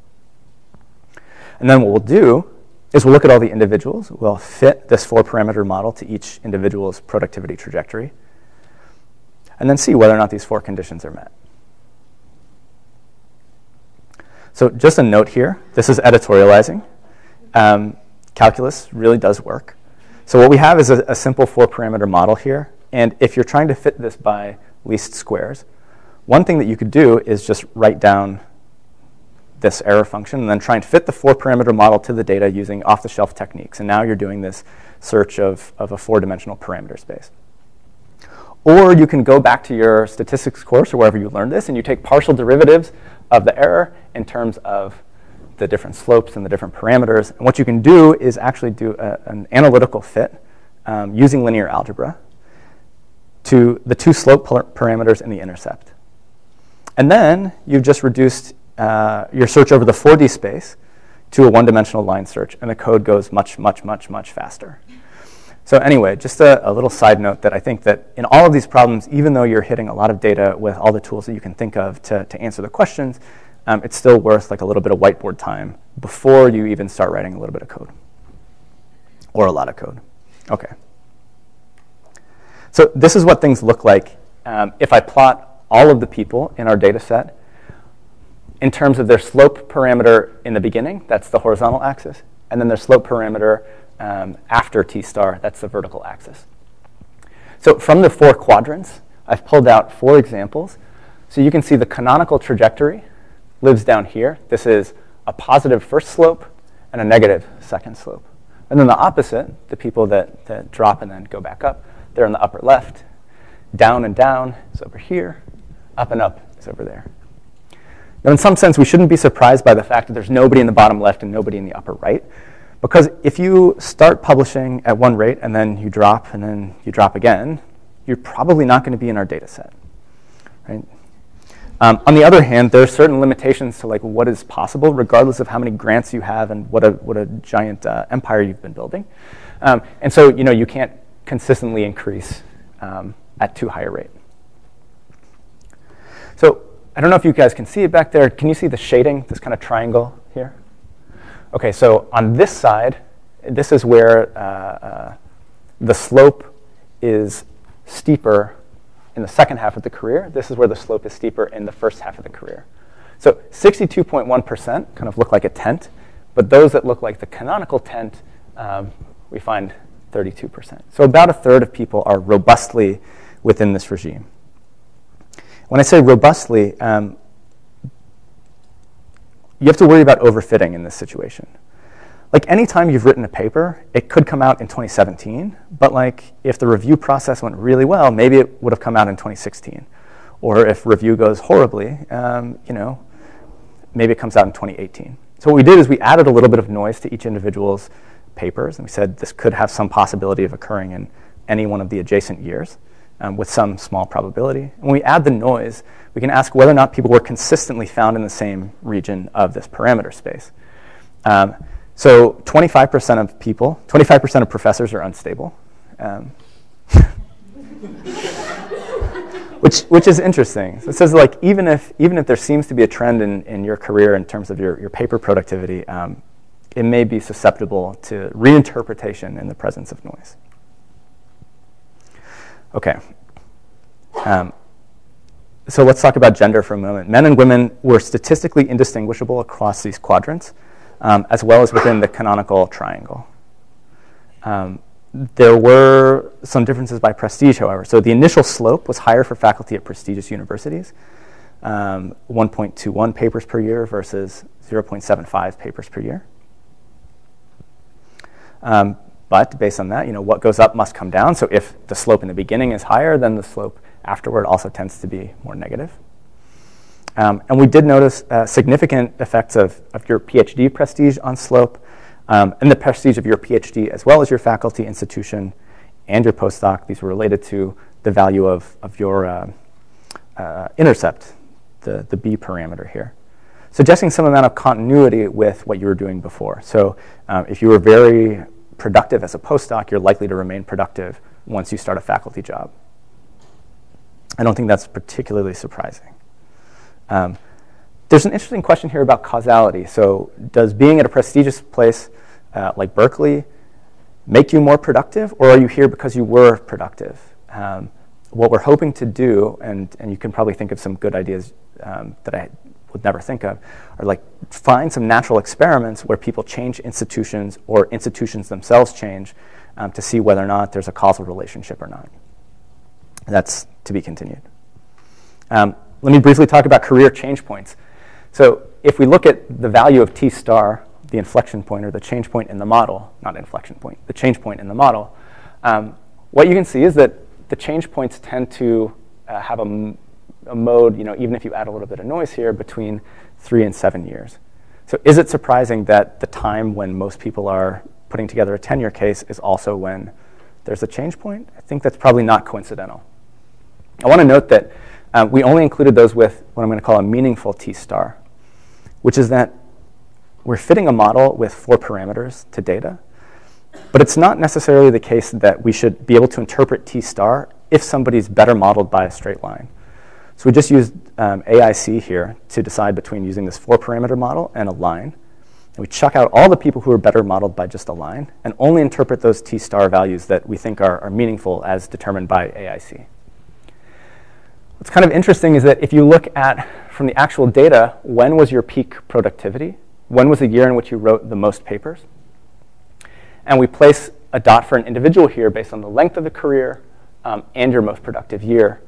And then what we'll do is we'll look at all the individuals. We'll fit this four parameter model to each individual's productivity trajectory and then see whether or not these four conditions are met. So just a note here, this is editorializing. Um, calculus really does work. So what we have is a, a simple four parameter model here and if you're trying to fit this by least squares, one thing that you could do is just write down this error function and then try and fit the four parameter model to the data using off the shelf techniques. And now you're doing this search of, of a four dimensional parameter space. Or you can go back to your statistics course or wherever you learned this and you take partial derivatives of the error in terms of the different slopes and the different parameters. And what you can do is actually do a, an analytical fit um, using linear algebra to the two slope parameters in the intercept. And then you've just reduced uh, your search over the 4D space to a one-dimensional line search, and the code goes much, much, much, much faster. So anyway, just a, a, little side note that I think that in all of these problems, even though you're hitting a lot of data with all the tools that you can think of to, to answer the questions, um, it's still worth like a little bit of whiteboard time before you even start writing a little bit of code or a lot of code. Okay. So this is what things look like um, if I plot all of the people in our data set in terms of their slope parameter in the beginning, that's the horizontal axis, and then their slope parameter um, after t star, that's the vertical axis. So from the four quadrants, I've pulled out four examples. So you can see the canonical trajectory lives down here. This is a positive first slope and a negative second slope. And then the opposite, the people that, that drop and then go back up, they're in the upper left. down and down is over here, up and up is over there. Now, in some sense, we shouldn't be surprised by the fact that there's nobody in the bottom left and nobody in the upper right. Because if you start publishing at one rate and then you drop and then you drop again, you're probably not going to be in our data set. Right? Um, on the other hand, there are certain limitations to like what is possible, regardless of how many grants you have and what a, what a giant uh, empire you've been building. Um, and so you know you can't consistently increase um, at too high a rate. So I don't know if you guys can see it back there. Can you see the shading, this kind of triangle here? Okay, so on this side, this is where uh, uh, the slope is steeper in the second half of the career. This is where the slope is steeper in the first half of the career. So 62.1% kind of look like a tent, but those that look like the canonical tent, um, we find 32%. So about a third of people are robustly within this regime. When I say robustly, um, you have to worry about overfitting in this situation. Like anytime you've written a paper, it could come out in 2017, but like if the review process went really well, maybe it would have come out in 2016. Or if review goes horribly, um, you know, maybe it comes out in 2018. So what we did is we added a little bit of noise to each individual's papers, and we said this could have some possibility of occurring in any one of the adjacent years um, with some small probability. And when we add the noise, we can ask whether or not people were consistently found in the same region of this parameter space. Um, so 25% of people, 25% of professors are unstable. Um, which, which is interesting. So it says like even if, even if there seems to be a trend in, in your career in terms of your, your paper productivity, um, it may be susceptible to reinterpretation in the presence of noise. Okay. Um, so let's talk about gender for a moment. Men and women were statistically indistinguishable across these quadrants, um, as well as within the canonical triangle. Um, there were some differences by prestige, however. So the initial slope was higher for faculty at prestigious universities, um, 1.21 papers per year versus 0.75 papers per year. Um, but based on that, you know, what goes up must come down. So if the slope in the beginning is higher, then the slope afterward also tends to be more negative. Um, and we did notice uh, significant effects of, of your PhD prestige on slope um, and the prestige of your PhD as well as your faculty institution and your postdoc. These were related to the value of, of your uh, uh, intercept, the, the B parameter here suggesting some amount of continuity with what you were doing before. So um, if you were very productive as a postdoc, you're likely to remain productive once you start a faculty job. I don't think that's particularly surprising. Um, there's an interesting question here about causality. So, does being at a prestigious place uh, like Berkeley make you more productive, or are you here because you were productive? Um, what we're hoping to do, and, and you can probably think of some good ideas um, that I would never think of, are like find some natural experiments where people change institutions or institutions themselves change um, to see whether or not there's a causal relationship or not. That's to be continued. Um, let me briefly talk about career change points. So if we look at the value of T star, the inflection point or the change point in the model, not inflection point, the change point in the model, um, what you can see is that the change points tend to uh, have a a mode, you know, even if you add a little bit of noise here, between three and seven years. So is it surprising that the time when most people are putting together a tenure case is also when there's a change point? I think that's probably not coincidental. I want to note that uh, we only included those with what I'm going to call a meaningful T star, which is that we're fitting a model with four parameters to data, but it's not necessarily the case that we should be able to interpret T star if somebody's better modeled by a straight line. So we just used um, AIC here to decide between using this four parameter model and a line. And we chuck out all the people who are better modeled by just a line and only interpret those T star values that we think are, are meaningful as determined by AIC. What's kind of interesting is that if you look at from the actual data, when was your peak productivity? When was the year in which you wrote the most papers? And we place a dot for an individual here based on the length of the career um, and your most productive year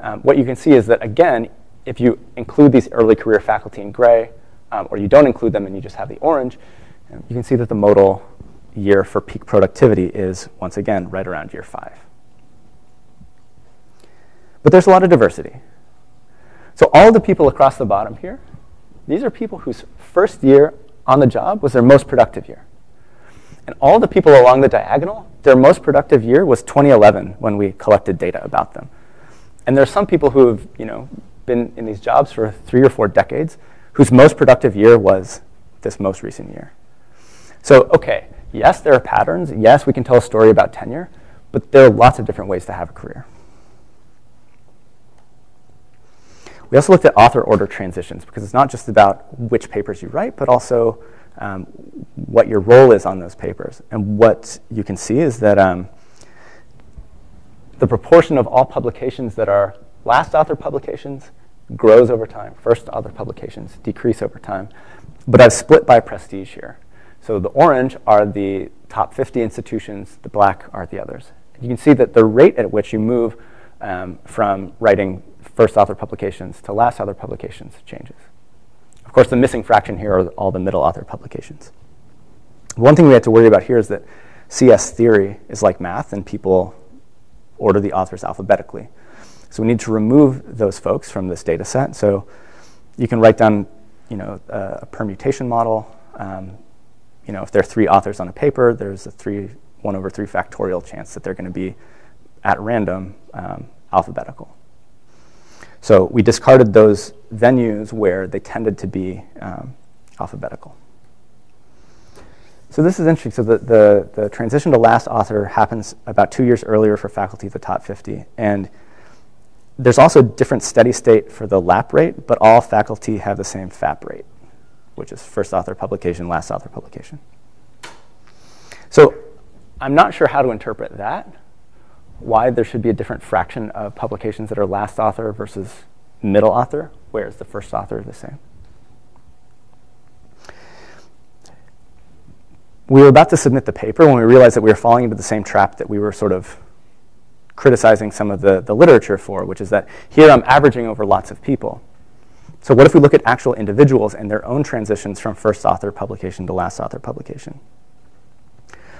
um, what you can see is that, again, if you include these early career faculty in gray, um, or you don't include them and you just have the orange, um, you can see that the modal year for peak productivity is, once again, right around year five. But there's a lot of diversity. So all the people across the bottom here, these are people whose first year on the job was their most productive year. And all the people along the diagonal, their most productive year was 2011 when we collected data about them. And there are some people who have you know, been in these jobs for three or four decades whose most productive year was this most recent year. So, okay, yes, there are patterns. Yes, we can tell a story about tenure, but there are lots of different ways to have a career. We also looked at author order transitions because it's not just about which papers you write, but also um, what your role is on those papers. And what you can see is that um, the proportion of all publications that are last author publications grows over time. First author publications decrease over time. But I've split by prestige here. So the orange are the top 50 institutions, the black are the others. You can see that the rate at which you move um, from writing first author publications to last author publications changes. Of course, the missing fraction here are all the middle author publications. One thing we have to worry about here is that CS theory is like math, and people order the authors alphabetically. So we need to remove those folks from this data set. So you can write down you know, a, a permutation model. Um, you know, if there are three authors on a paper, there's a three, one over three factorial chance that they're going to be at random um, alphabetical. So we discarded those venues where they tended to be um, alphabetical. So this is interesting. So the, the, the, transition to last author happens about two years earlier for faculty at the top 50. And there's also a different steady state for the lap rate, but all faculty have the same FAP rate, which is first author publication, last author publication. So I'm not sure how to interpret that why there should be a different fraction of publications that are last author versus middle author, whereas the first author is the same. We were about to submit the paper when we realized that we were falling into the same trap that we were sort of criticizing some of the, the literature for, which is that here I'm averaging over lots of people. So what if we look at actual individuals and their own transitions from first author publication to last author publication?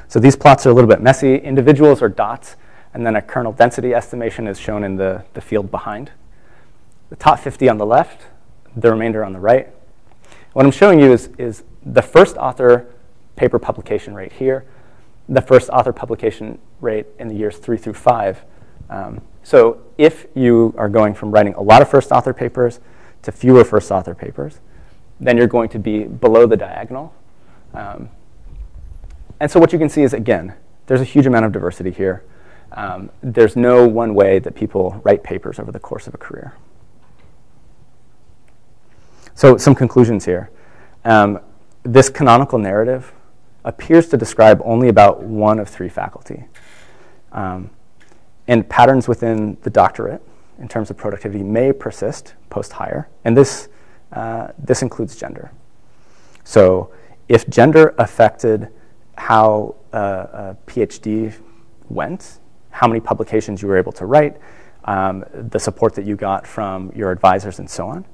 So these plots are a little bit messy. Individuals are dots and then a kernel density estimation is shown in the, the field behind. The top 50 on the left, the remainder on the right. What I'm showing you is, is the first author paper publication rate here, the first author publication rate in the years three through five. Um, so if you are going from writing a lot of first author papers to fewer first author papers, then you're going to be below the diagonal. Um, and so what you can see is, again, there's a huge amount of diversity here. Um, there's no one way that people write papers over the course of a career. So some conclusions here. Um, this canonical narrative appears to describe only about one of three faculty. Um, and patterns within the doctorate in terms of productivity may persist post-hire. And this, uh, this includes gender. So if gender affected how uh, a PhD went, how many publications you were able to write, um, the support that you got from your advisors, and so on.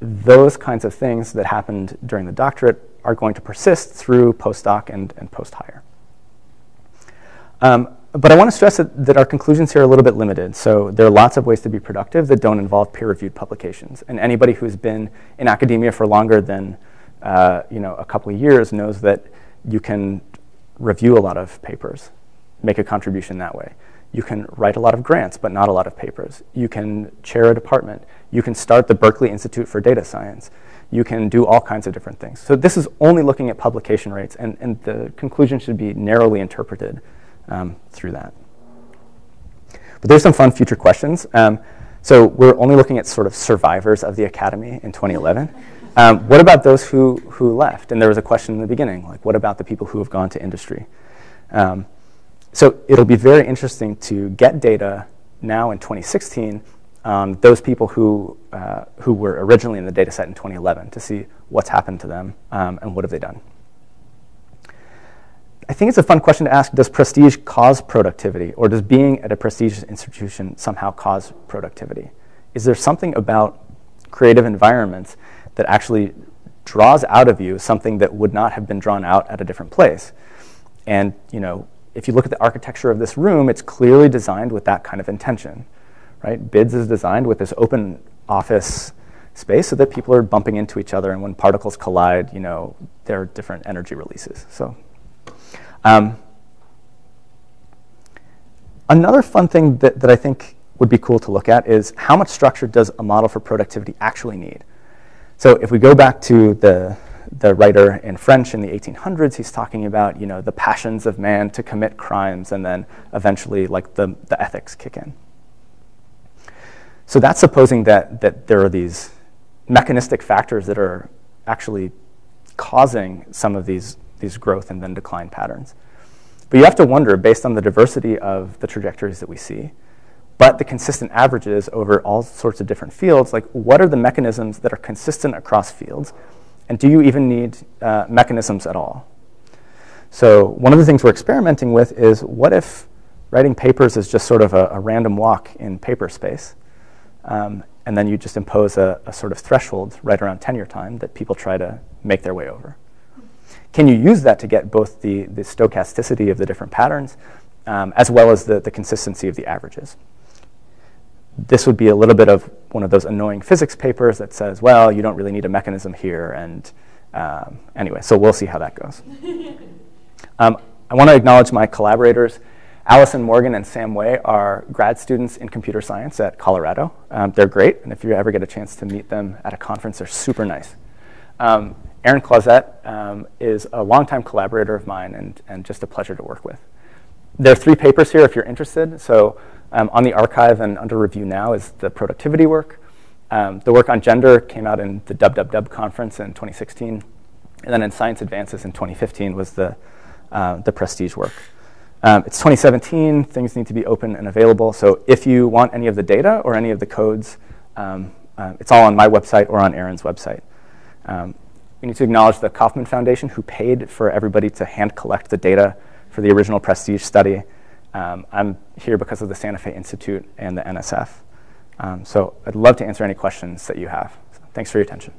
Those kinds of things that happened during the doctorate are going to persist through postdoc and, and post-hire. Um, but I want to stress that, that, our conclusions here are a little bit limited. So there are lots of ways to be productive that don't involve peer-reviewed publications. And anybody who's been in academia for longer than uh, you know, a couple of years knows that you can review a lot of papers, make a contribution that way. You can write a lot of grants, but not a lot of papers. You can chair a department. You can start the Berkeley Institute for Data Science. You can do all kinds of different things. So this is only looking at publication rates, and, and the conclusion should be narrowly interpreted um, through that. But there's some fun future questions. Um, so we're only looking at sort of survivors of the academy in 2011. Um, what about those who, who left? And there was a question in the beginning, like what about the people who have gone to industry? Um, so it'll be very interesting to get data now in 2016 on those people who, uh, who were originally in the data set in 2011 to see what's happened to them um, and what have they done. I think it's a fun question to ask, does prestige cause productivity or does being at a prestigious institution somehow cause productivity? Is there something about creative environments that actually draws out of you something that would not have been drawn out at a different place? And you know, if you look at the architecture of this room, it's clearly designed with that kind of intention, right? BIDS is designed with this open office space so that people are bumping into each other, and when particles collide, you know, there are different energy releases. So, um, another fun thing that, that I think would be cool to look at is how much structure does a model for productivity actually need? So if we go back to the, the writer in French in the 1800s, he's talking about, you know, the passions of man to commit crimes, and then eventually, like, the, the ethics kick in. So that's supposing that, that there are these mechanistic factors that are actually causing some of these, these growth and then decline patterns. But you have to wonder, based on the diversity of the trajectories that we see, but the consistent averages over all sorts of different fields, like what are the mechanisms that are consistent across fields? And do you even need uh, mechanisms at all? So one of the things we're experimenting with is what if writing papers is just sort of a, a random walk in paper space? Um, and then you just impose a, a, sort of threshold right around tenure time that people try to make their way over. Can you use that to get both the, the stochasticity of the different patterns um, as well as the, the consistency of the averages? This would be a little bit of one of those annoying physics papers that says, well, you don't really need a mechanism here. And um, anyway, so we'll see how that goes. um, I want to acknowledge my collaborators. Allison Morgan and Sam Way are grad students in computer science at Colorado. Um, they're great, and if you ever get a chance to meet them at a conference, they're super nice. Um, Aaron Clauset um, is a longtime collaborator of mine and, and just a pleasure to work with. There are three papers here if you're interested. So um, on the arXiv and under review now is the productivity work. Um, the work on gender came out in the WWW conference in 2016. And then in Science Advances in 2015 was the, uh, the prestige work. Um, it's 2017, things need to be open and available. So if you want any of the data or any of the codes, um, uh, it's all on my website or on Aaron's website. Um, we need to acknowledge the Kauffman Foundation who paid for everybody to hand collect the data for the original prestige study. Um, I'm here because of the Santa Fe Institute and the NSF. Um, so I'd love to answer any questions that you have. So thanks for your attention.